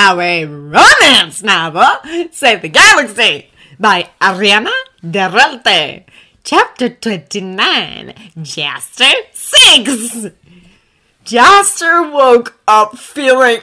YA romance novel, Save the Galaxy, by Ariana Deralte. Chapter 29, Jaster 6. Jaster woke up feeling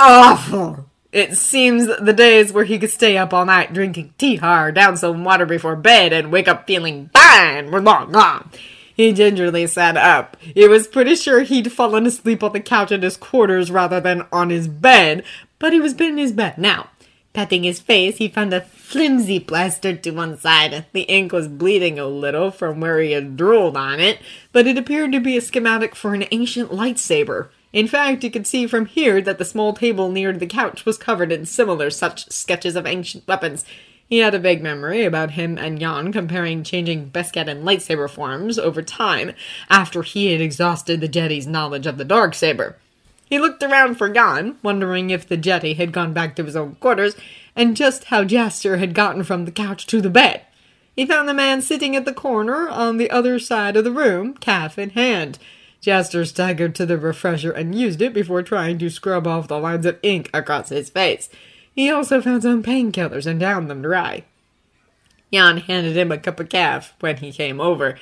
awful. It seems the days where he could stay up all night drinking tihaar, down some water before bed, and wake up feeling fine were long gone. He gingerly sat up. He was pretty sure he'd fallen asleep on the couch in his quarters rather than on his bed, but he was in his bed now. Patting his face, he found a flimsiplast to one side. The ink was bleeding a little from where he had drooled on it, but it appeared to be a schematic for an ancient lightsaber. In fact, you could see from here that the small table near the couch was covered in similar such sketches of ancient weapons. He had a vague memory about him and Jan comparing changing beskad and lightsaber forms over time after he had exhausted the Jedi's knowledge of the dark saber. He looked around for Jan, wondering if the jetii had gone back to his own quarters, and just how Jaster had gotten from the couch to the bed. He found the man sitting at the corner on the other side of the room, caf in hand. Jaster staggered to the refresher and used it before trying to scrub off the lines of ink across his face. He also found some painkillers and downed them dry. Jan handed him a cup of caf when he came over.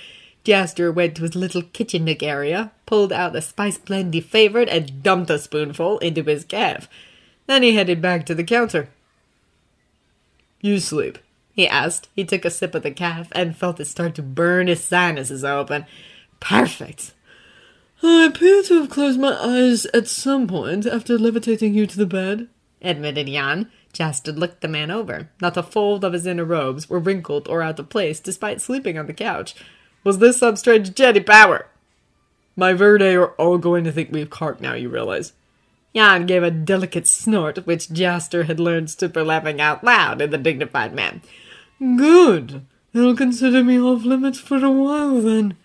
Jaster went to his little kitchen nook area, pulled out the spice blend he favored, and dumped a spoonful into his caf. Then he headed back to the counter. You sleep? he asked. He took a sip of the caf and felt it start to burn his sinuses open. Perfect. I appear to have closed my eyes at some point after levitating you to the bed, admitted Jan. Jaster looked the man over. Not a fold of his inner robes were wrinkled or out of place, despite sleeping on the couch. Was this some strange Jedi power? My Verd'e are all going to think we've karked now, you realize. Jan gave a delicate snort, which Jaster had learned super laughing out loud in the dignified man. Good. They'll consider me off limits for a while then.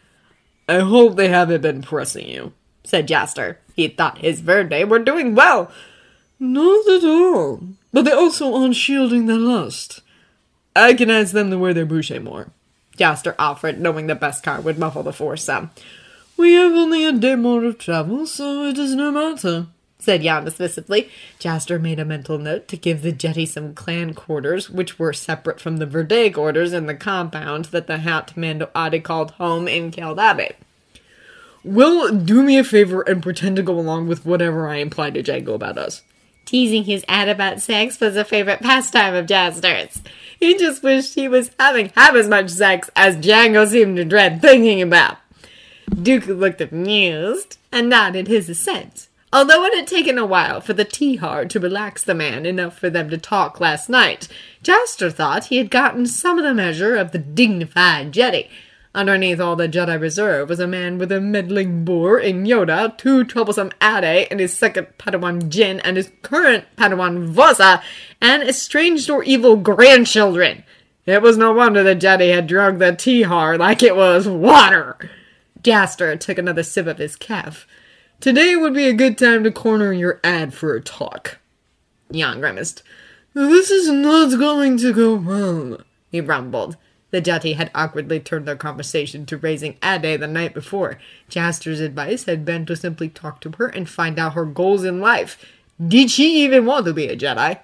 I hope they haven't been pressing you, said Jaster. He thought his Verd'e were doing well. Not at all. But they also aren't shielding their lust. I can ask them to wear their buy'ce more. Jaster offered, knowing the Beskar would muffle the force some. We have only a day more of travel, so it is no matter, said Jan dismissively. Jaster made a mental note to give the jetii some clan quarters, which were separate from the Verdeg orders in the compound that the Haat Mando'ade called home in Keldabe. Well, do me a favor and pretend to go along with whatever I imply to Jango about us. Teasing his ad about sex was a favorite pastime of Jaster's. He just wished he was having half as much sex as Jango seemed to dread thinking about. Dooku looked amused and nodded his assent. Although it had taken a while for the tihaar to relax the man enough for them to talk last night, Jaster thought he had gotten some of the measure of the dignified Jedi. Underneath all the Jedi Reserve was a man with a meddling buir in Yoda, two troublesome Ade, and his second Padawan Jinn, and his current Padawan Vosa, and estranged or evil grandchildren. It was no wonder the Jedi had drunk the tihaar like it was water. Jaster took another sip of his caf. Today would be a good time to corner your ad for a talk. Jan grimaced. This is not going to go well, he rumbled. The Jedi had awkwardly turned their conversation to raising Ade the night before. Jaster's advice had been to simply talk to her and find out her goals in life. Did she even want to be a Jedi?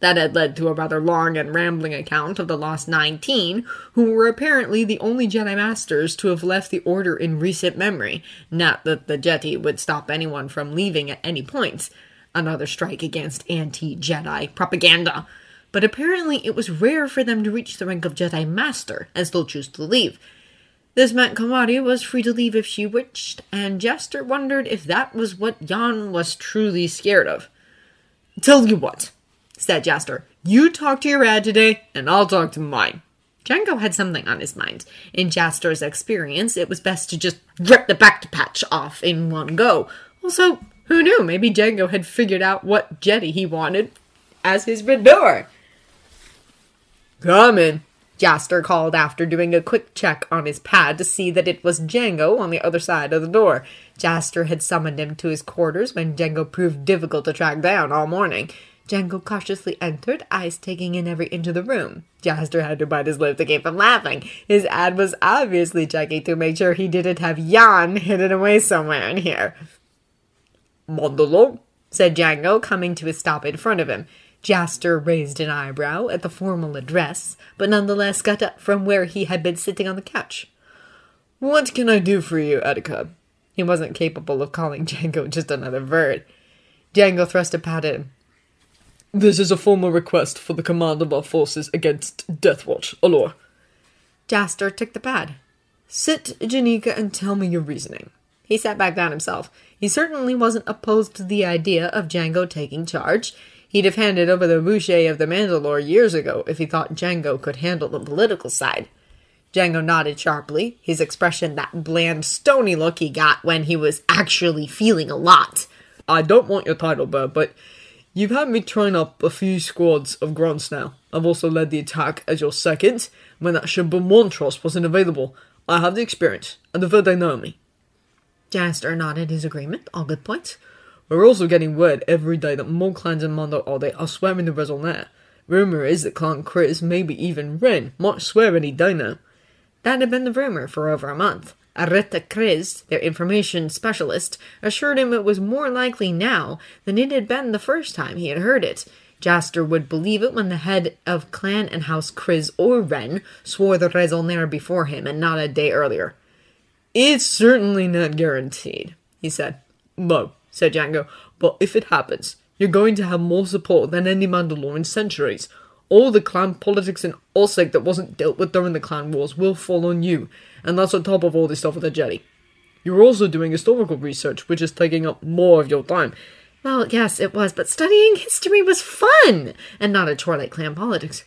That had led to a rather long and rambling account of the Lost Nineteen, who were apparently the only Jedi Masters to have left the Order in recent memory. Not that the Jedi would stop anyone from leaving at any point. Another strike against anti Jedi propaganda. But apparently it was rare for them to reach the rank of Jedi Master and still choose to leave. This meant Komari was free to leave if she wished, and Jaster wondered if that was what Jan was truly scared of. Tell you what, said Jaster. You talk to your ad today, and I'll talk to mine. Jango had something on his mind. In Jaster's experience, it was best to just rip the bacta patch off in one go. Also, who knew? Maybe Jango had figured out what Jedi he wanted as his Vidor. Coming, Jaster called after doing a quick check on his pad to see that it was Jango on the other side of the door. Jaster had summoned him to his quarters when Jango proved difficult to track down all morning. Jango cautiously entered, eyes taking in every inch of the room. Jaster had to bite his lip to keep from laughing. His ad was obviously checking to make sure he didn't have Jan hidden away somewhere in here. Mand'alor, said Jango, coming to a stop in front of him. Jaster raised an eyebrow at the formal address, but nonetheless got up from where he had been sitting on the couch. What can I do for you, Attica? He wasn't capable of calling Jango just another buir. Jango thrust a pad in. This is a formal request for the command of our forces against Deathwatch, Alor. Jaster took the pad. Sit, Janika, and tell me your reasoning. He sat back down himself. He certainly wasn't opposed to the idea of Jango taking charge. He'd have handed over the boucher of the Mandalore years ago if he thought Jango could handle the political side. Jango nodded sharply, his expression that bland, stony look he got when he was actually feeling a lot. I don't want your title, Buir, but you've had me train up a few squads of grunts now. I've also led the attack as your second when that Montross wasn't available. I have the experience, and the they know me. Jaster nodded his agreement. All good points. We're also getting word every day that more clans in Mando'ade are swearing the Resol'nare. Rumor is that Clan Kryze, maybe even Wren, might swear any day now. That had been the rumor for over a month. Areta Kryze, their information specialist, assured him it was more likely now than it had been the first time he had heard it. Jaster would believe it when the head of clan and house Kryze or Wren swore the Resol'nare before him and not a day earlier. It's certainly not guaranteed, he said. No, said Jango, but if it happens, you're going to have more support than any Mandalorian in centuries. All the clan politics and Allsec that wasn't dealt with during the clan wars will fall on you, and that's on top of all this stuff with the jetii. You're also doing historical research, which is taking up more of your time. Well, yes, it was, but studying history was fun, and not a chore like clan politics.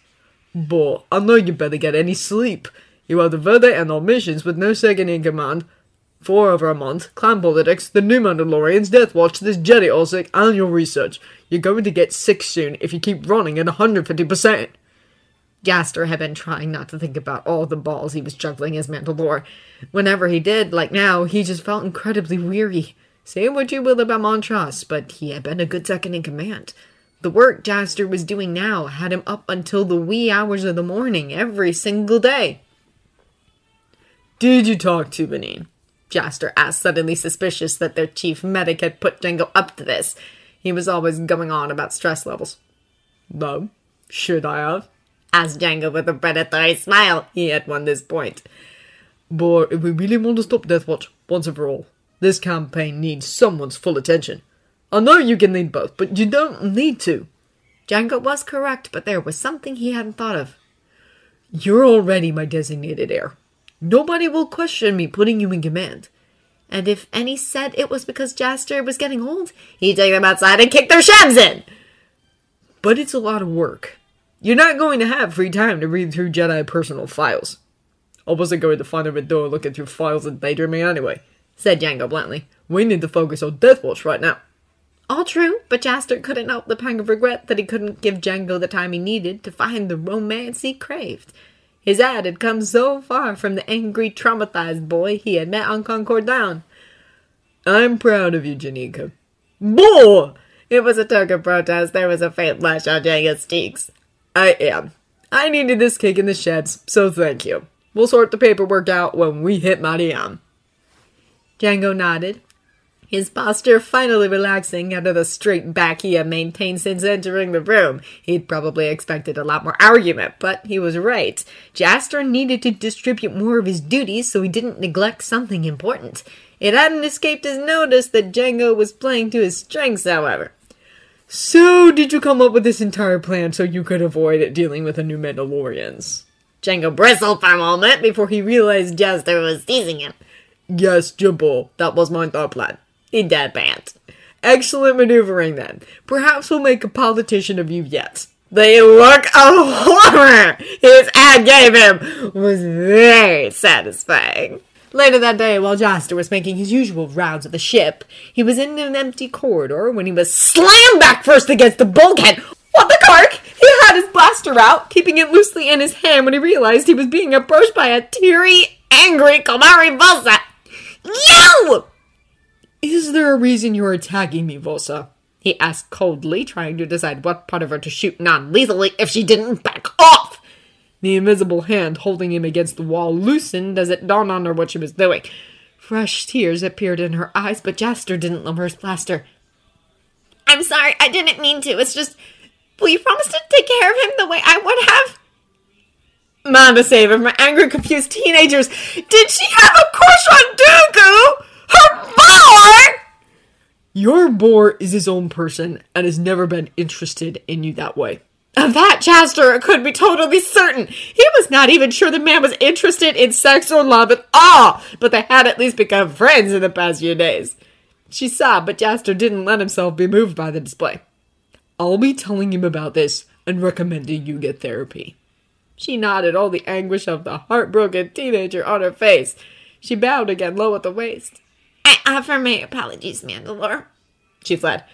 But I know you better get any sleep. You have the Verd'e and all missions with no second in command, for over a month, clan politics, the new Mandalorians, Death Watch, this Jedi Allsec, and your research. You're going to get sick soon if you keep running at 150%. Jaster had been trying not to think about all the balls he was juggling as Mandalore. Whenever he did, like now, he just felt incredibly weary. Say what you will about Montross, but he had been a good second in command. The work Jaster was doing now had him up until the wee hours of the morning every single day. Did you talk to Benin? Jaster asked, suddenly suspicious that their chief medic had put Jango up to this. He was always going on about stress levels. No. Should I have? asked Jango with a predatory smile. He had won this point. But if we really want to stop Deathwatch once and for all, this campaign needs someone's full attention. I know you can lead both, but you don't need to. Jango was correct, but there was something he hadn't thought of. You're already my designated heir. Nobody will question me putting you in command. And if any said it was because Jaster was getting old, he'd take them outside and kick their shams in. But it's a lot of work. You're not going to have free time to read through Jedi personal files. I wasn't going to find a door looking through files and daydreaming anyway, said Jango bluntly. We need to focus on Deathwatch right now. All true, but Jaster couldn't help the pang of regret that he couldn't give Jango the time he needed to find the romance he craved. His ad had come so far from the angry, traumatized boy he had met on Concord Dawn. I'm proud of you, Janika. Bull! It was a token protest. There was a faint blush on Jango's cheeks. I am. I needed this cake in the sheds, so thank you. We'll sort the paperwork out when we hit Mariam. Jango nodded, his posture finally relaxing of the straight back he had maintained since entering the room. He'd probably expected a lot more argument, but he was right. Jaster needed to distribute more of his duties so he didn't neglect something important. It hadn't escaped his notice that Jango was playing to his strengths, however. So, did you come up with this entire plan so you could avoid dealing with the new Mandalorians? Jango bristled for a moment before he realized Jaster was teasing him. Yes, Jabal, that was my thought plan. He deadpanned. Excellent maneuvering then. Perhaps we'll make a politician of you yet. The look of horror his ad gave him was very satisfying. Later that day, while Jaster was making his usual rounds of the ship, he was in an empty corridor when he was slammed back first against the bulkhead. What the kark? He had his blaster out, keeping it loosely in his hand when he realized he was being approached by a teary, angry Komari Vosa. You! Is there a reason you're attacking me, Vosa? He asked coldly, trying to decide what part of her to shoot non lethally if she didn't back off. The invisible hand holding him against the wall loosened as it dawned on her what she was doing. Fresh tears appeared in her eyes, but Jaster didn't lower his blaster. I'm sorry, I didn't mean to. It's just, will you promise to take care of him the way I would have? Mama Saver, my angry, confused teenagers. Did she have a crush on Dooku? Boy? Your buir is his own person and has never been interested in you that way. Of that, Jaster could be totally certain. He was not even sure the man was interested in sex or love at all, but they had at least become friends in the past few days. She sobbed, but Jaster didn't let himself be moved by the display. I'll be telling him about this and recommending you get therapy. She nodded, all the anguish of the heartbroken teenager on her face. She bowed again, low at the waist. I offer my apologies, Mandalore. She fled.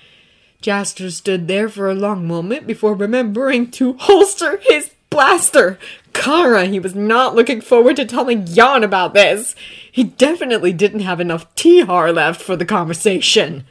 Jaster stood there for a long moment before remembering to holster his blaster. Kara, he was not looking forward to telling Jan about this. He definitely didn't have enough tihaar left for the conversation.